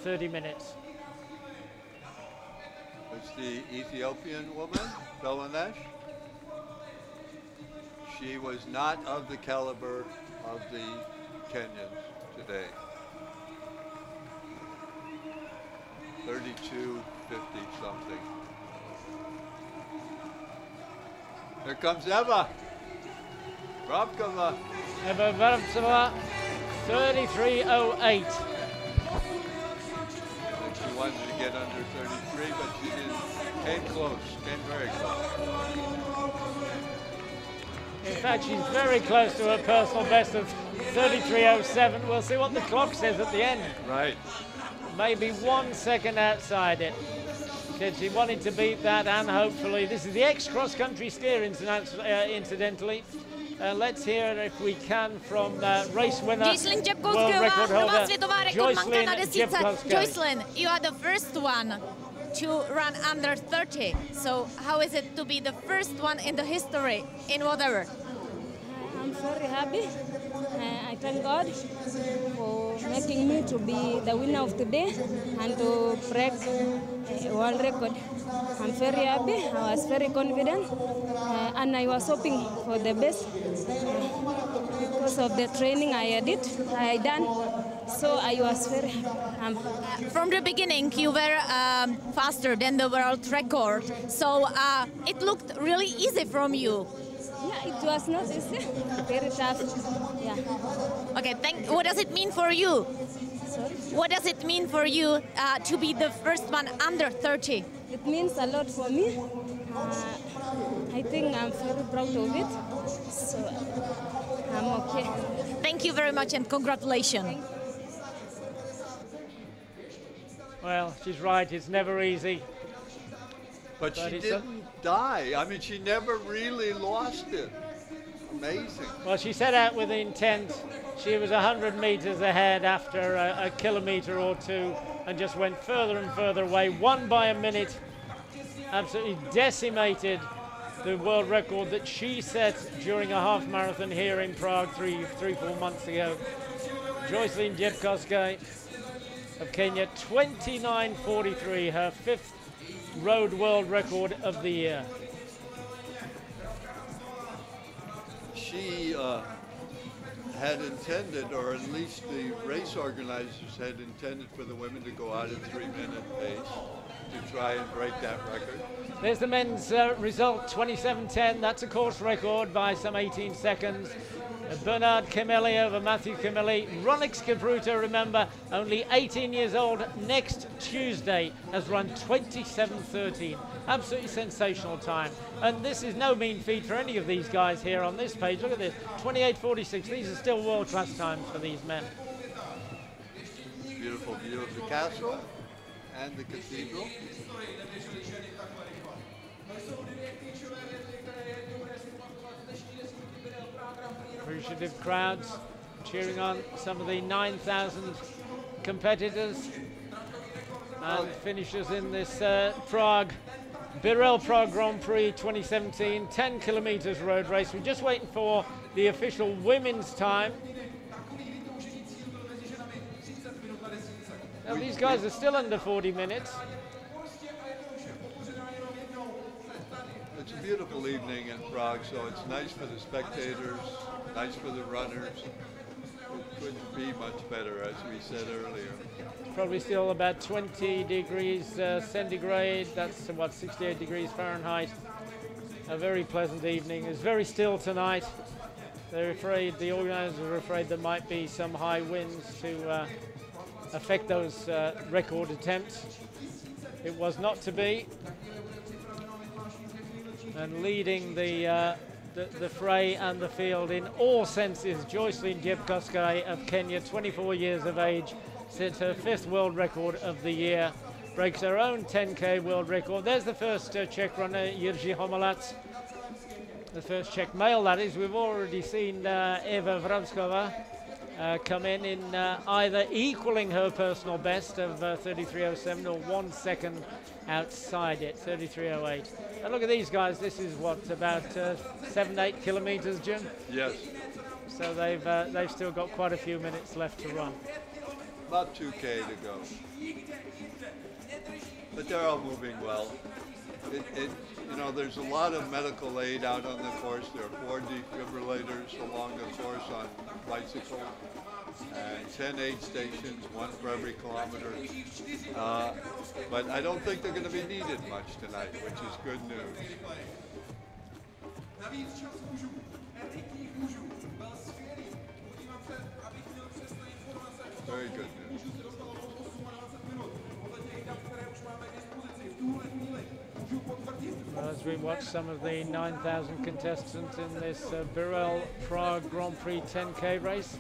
30 minutes. It's the Ethiopian woman, Belanesh. She was not of the caliber of the Kenyans today. 32, 50 something. Here comes Eva. Vrabcová. Eva Varovtseva, 33.08. She wanted to get under 33, but she didn't. Came close. Came very close. In fact, she's very close to her personal best of 33.07. We'll see what the clock says at the end. Right. maybe one second outside it. Said she wanted to beat that, and hopefully, this is the ex-cross country skier, interna- uh, incidentally. Uh, let's hear if we can from uh, race winner, Joyciline world record holder, světová rekordmanka na desítce. Jepkosgei. Joyciline, you are the first one to run under 30. So how is it to be the first one in the history in whatever? I'm very happy. Uh, I thank God for making me to be the winner of today and to break a world record. I'm very happy. I was very confident uh, and I was hoping for the best uh, because of the training I did, I done. So I was very. I'm From the beginning, you were um, faster than the world record. So uh, it looked really easy from you. yeah, it was not easy, very tough. Yeah. Okay, thank, what does it mean for you? Sorry. What does it mean for you uh, to be the first one under 30? It means a lot for me. Uh, I think I'm very proud of it. So I'm okay. Thank you very much and congratulations. Well, she's right, it's never easy. But she But a- didn't die. I mean, she never really lost it. amazing. Well, she set out with intent. She was 100 meters ahead after a, a kilometer or two and just went further and further away, won by a minute, absolutely decimated the world record that she set during a half marathon here in Prague three, three, four months ago. Joyciline Jepkosgei of Kenya, 29.43, her fifth road world record of the year. She uh, had intended, or at least the race organizers had intended for the women to go out at three-minute pace to try and break that record. There's the men's uh, result, 27.10. That's a course record by some 18 seconds. Bernard Kimeli over Mathew Kimeli. Ronex Kipruto, remember, only 18 years old, next Tuesday has run 27.13. Absolutely sensational time. And this is no mean feat for any of these guys here on this page. Look at this, 28.46. These are still world-class times for these men. Beautiful view of the castle and the cathedral. Appreciative crowds cheering on some of the 9,000 competitors and finishers in this uh, Prague, Birell Prague Grand Prix 2017, 10 kilometers road race. We're just waiting for the official women's time. Now these guys are still under 40 minutes. It's a beautiful evening in Prague, so it's nice for the spectators, nice for the runners. It couldn't be much better, as we said earlier. Probably still about 20 degrees uh, centigrade. That's what 68 degrees Fahrenheit. A very pleasant evening. It's very still tonight. They're afraid, the organisers are afraid there might be some high winds to uh, affect those uh, record attempts. It was not to be. And leading the uh, the, the, fray and the field in all senses. Joyciline Jepkosgei of Kenya, 24 years of age, sets her fifth world record of the year, breaks her own 10k world record. There's the first uh, Czech runner, Jiří Homoláč. The first Czech male, that is. We've already seen uh, Eva Vrabcová uh, come in in uh, either equaling her personal best of uh, 33.07 or one second outside it, 33.08. And look at these guys. This is what about uh, seven, eight kilometres, Jim. Yes. So they've uh, they've still got quite a few minutes left to run. About 2k to go. But they're all moving well. It, it, you know, there's a lot of medical aid out on the course. There are four defibrillators along the course on bicycles and 10 aid stations, one for every kilometer. Uh, but I don't think they're going to be needed much tonight, which is good news. Very good as we watch some of the 9,000 contestants in this uh, Birell Prague Grand Prix 10K race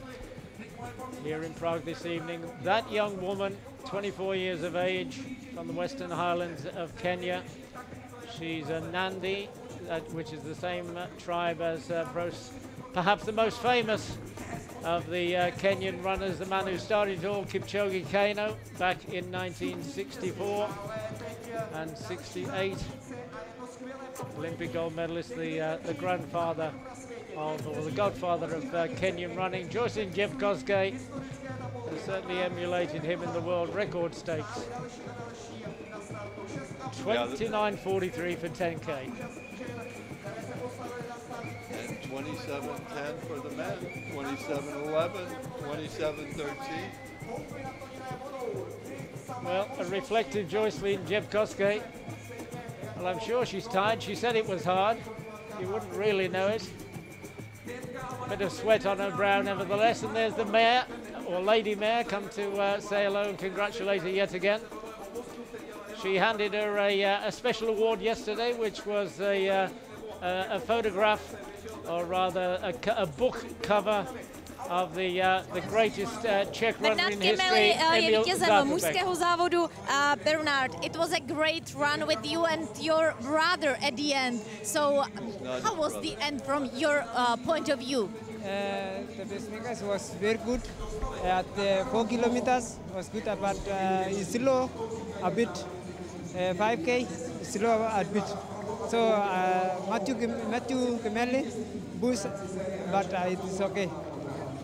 here in Prague this evening. That young woman, 24 years of age, from the Western Highlands of Kenya. She's a Nandi, uh, which is the same uh, tribe as uh, perhaps the most famous of the uh, Kenyan runners, the man who started all, Kipchoge Keino, back in 1964 and 68. Olympic gold medalist, the, uh, the grandfather of, or the godfather of uh, Kenyan running. Joyciline Jepkosgei has certainly emulated him in the world record stakes. 29.43 for 10K. And 27.10 for the men, 27.11, 27.13. Well, a reflective Joyciline Jepkosgei. Well, I'm sure she's tired. She said it was hard. You wouldn't really know it. Bit of sweat on her brow, nevertheless. And there's the mayor, or lady mayor, come to uh, say hello and congratulate her yet again. She handed her a, uh, a special award yesterday, which was a, uh, a photograph, or rather a, a book cover of the uh, the greatest uh, Czech runner in history, uh, je vítězem mužského závodu. Uh, Bernard, it was a great run with you and your brother at the end. So, how was the end from your uh, point of view? Uh, the pacemakers was very good. At the four kilometers was good, but uh, it's slow a bit. Uh, 5k slow a bit. So uh, Mathew Kim- Mathew Kimeli boost, but uh, it's okay.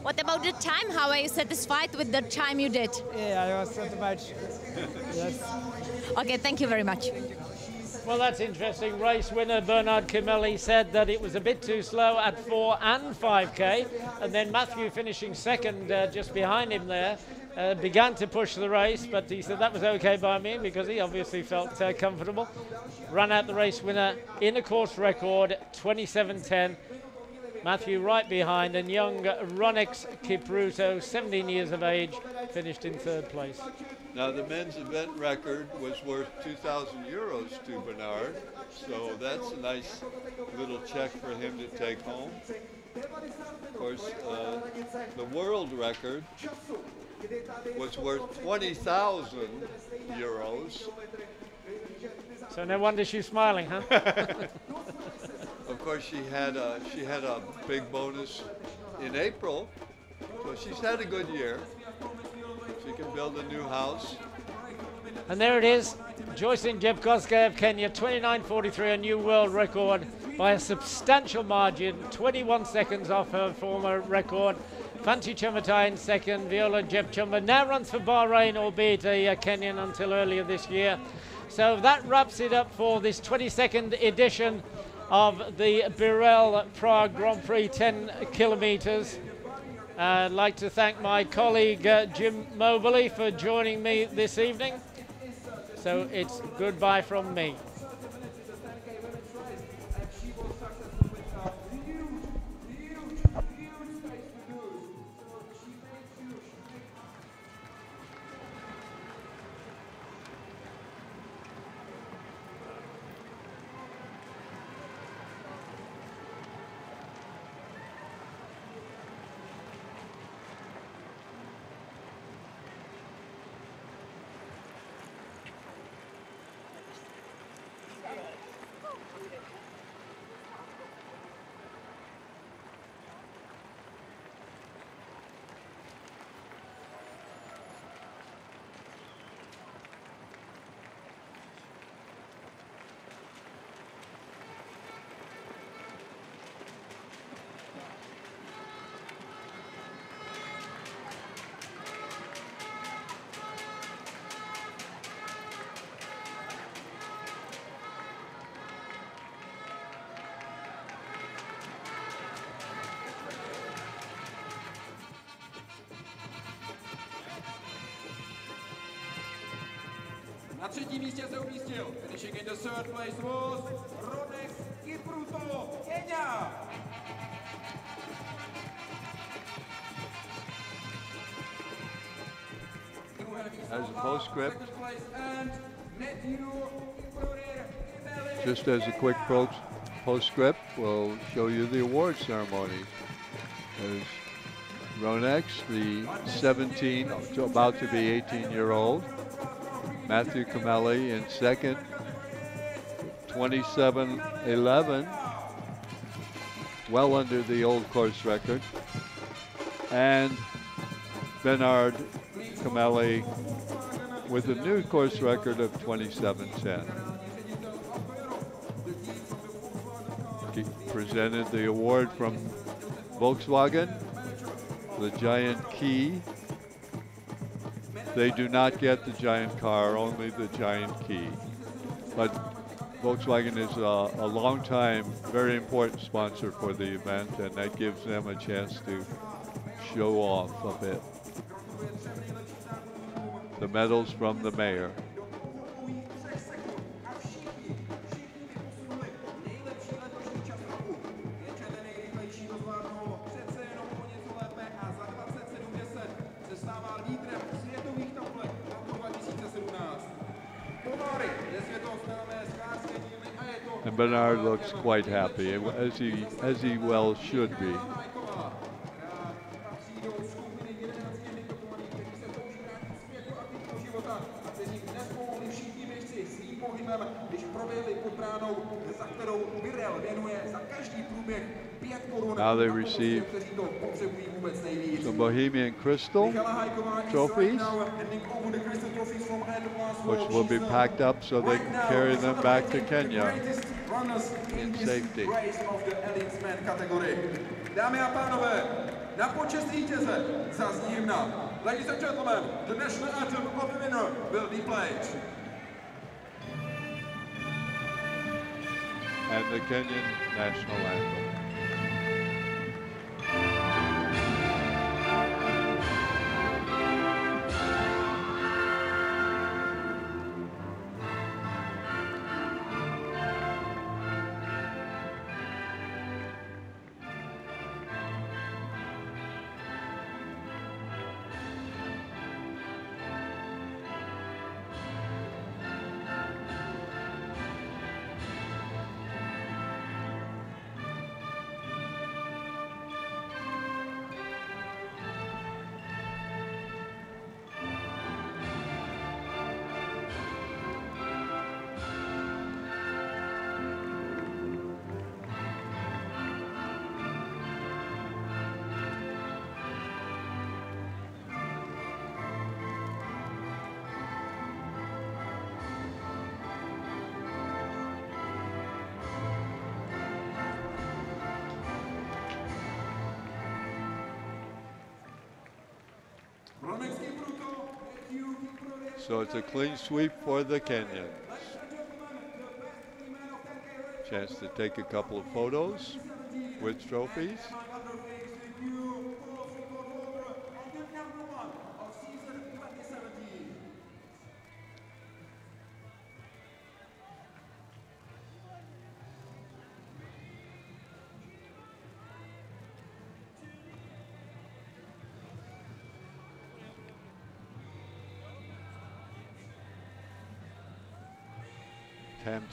What about the time? How are you satisfied with the time you did? Yeah, I was satisfied. yes. Okay, thank you very much. Well, that's interesting. Race winner Bernard Kimeli said that it was a bit too slow at 4 and 5k, and then Mathew finishing second uh, just behind him there. Uh, began to push the race, but he said that was okay by me because he obviously felt uh, comfortable. Ran out the race winner in a course record, 27.10. Mathew right behind, and young Ronex Kipruto, 17 years of age, finished in third place. Now the men's event record was worth 2,000 euros to Bernard, so that's a nice little check for him to take home. Of course, uh, the world record was worth 20,000 euros. So no wonder she's smiling, huh? Of course, she had a, she had a big bonus in April, so she's had a good year. She can build a new house. And there it is. Joyce Joyciline Jepkosgei of Kenya, 29.43, a new world record by a substantial margin, 21 seconds off her former record. Fancy Chemutai in second, Viola Jepchumba now runs for Bahrain, albeit a, uh Kenyan until earlier this year. So that wraps it up for this 22nd edition of the Birell Prague Grand Prix 10 kilometers. Uh, I'd like to thank my colleague uh, Jim Mobley for joining me this evening. So it's goodbye from me. Místě umístil, finishing in the third place was Ronex Kipruto, Kenya. As a postscript, Second place and Mathew Ibrahim Kimeli. just as a quick pro- postscript, we'll show you the award ceremony. There's Ronex, the 17, to about to be 18 year old. Mathew Kimeli in second, 27-11, well under the old course record. And Bernard Kimeli with a new course record of 27-10. He presented the award from Volkswagen, the Giant Key. They do not get the Giant car, only the Giant Key. But Volkswagen is a, a long time, very important sponsor for the event, and that gives them a chance to show off a bit. The medals from the mayor. Bernard looks quite happy, as he, as he well should be. Now they receive some Bohemian Crystal trophies, which will be packed up so they can carry them back to Kenya. In this safety. race of the elite men category. Dámy a pánové, na počest vítěze zazní hymna. Ladies and gentlemen, the national anthem of the winner will be played. and the Kenyan national anthem. So it's a clean sweep for the Kenyans. Chance to take a couple of photos with trophies.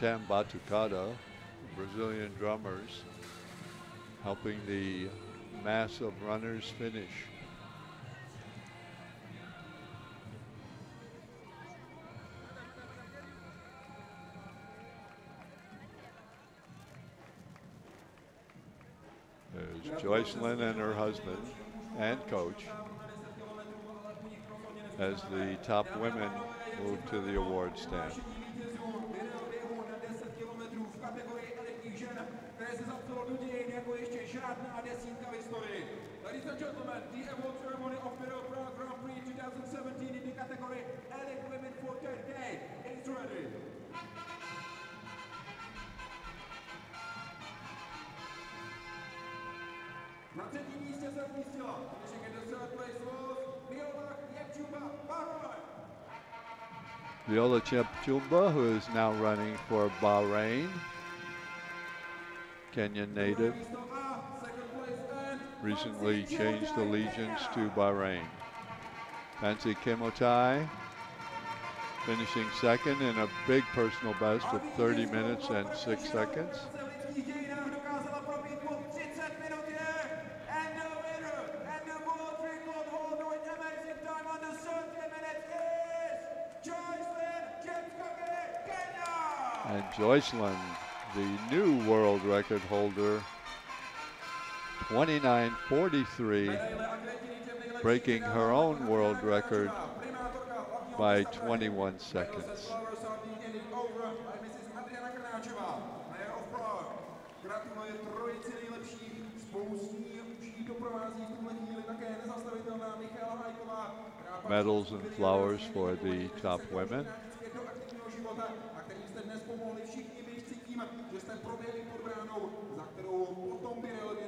Tam Batucada, Brazilian drummers, helping the mass of runners finish. There's Joyciline and her husband and coach as the top women move to the award stand. And gentlemen, the award ceremony of Middle Prague Grand Prix 2017 in the category Elite Women for 10K is ready. Na třetím místě se umístila, finishing in the third place was Viola Jepchumba Bahrain. Viola Jepchumba, who is now running for Bahrain, Kenyan native, recently changed allegiance to Bahrain. Fancy Chemutai finishing second in a big personal best of 30 minutes and 6 seconds. se v lidských dějinách dokázala probít pod 30 minut je and the winner and the world record holder with amazing time under 30 minutes is Joyciline Chepkoge, Kenya! And Joyciline, the new world record holder, 29.43, Medaile a květiny těm nejlepším breaking her own world record by 21 seconds. Medals and flowers for the top women. že jste pod bránou, za kterou potom Birell věnuje vždy 5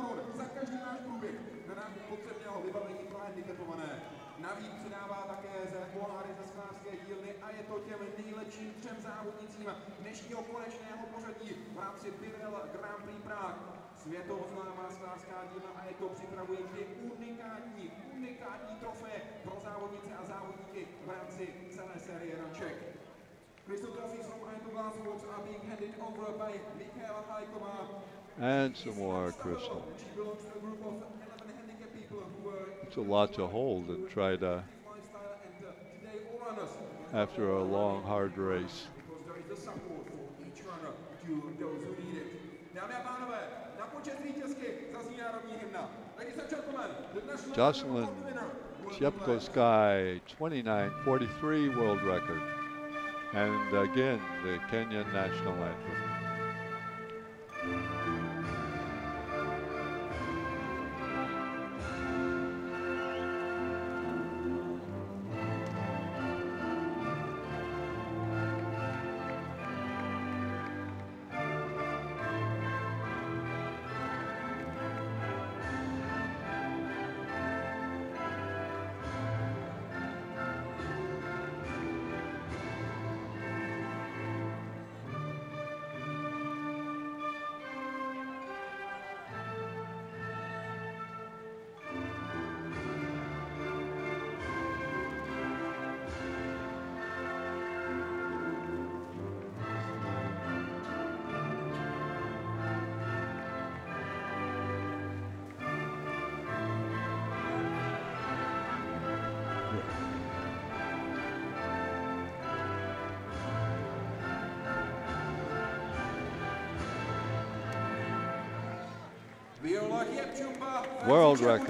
korun za každý náš průběh na nákup potřebného vybavení pro handicapované. Navíc přidává také ze poháry ze sklářské dílny a je to těm nejlepším třem závodnicím dnešního konečného pořadí v rámci Birel Grand Prix Prague. Světovoznámá sklářská dílna a je to připravuje dvě unikátní, unikátní trofeje pro závodnice a závodníky v rámci celé série Ranček. Crystal trophies from Iron Glass Awards are being handed over by Michaela Hajková. And some more crystal. She belongs to a group of 11 handicapped people who were It's a lot to hold and try to after a long, hard race. Jocelyn Sky, 29.43 world record. And again, the Kenyan national anthem.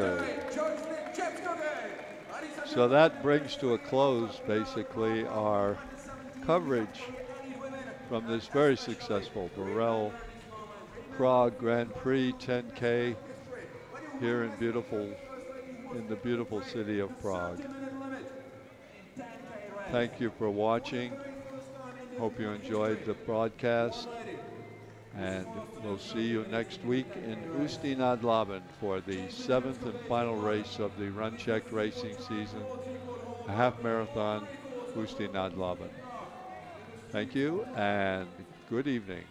World Francie record. Jepkosgei, Joyciline Jepkosgei. Ladies and So that brings to a close basically our coverage from this very successful Birell Prague Grand Prix 10K here in beautiful in the beautiful city of Prague. Thank you for watching. Hope you enjoyed the broadcast. And we'll see you next week in Usti nad Labem for the seventh and final race of the RunCzech racing season, a half marathon, Usti nad Labem. Thank you and good evening.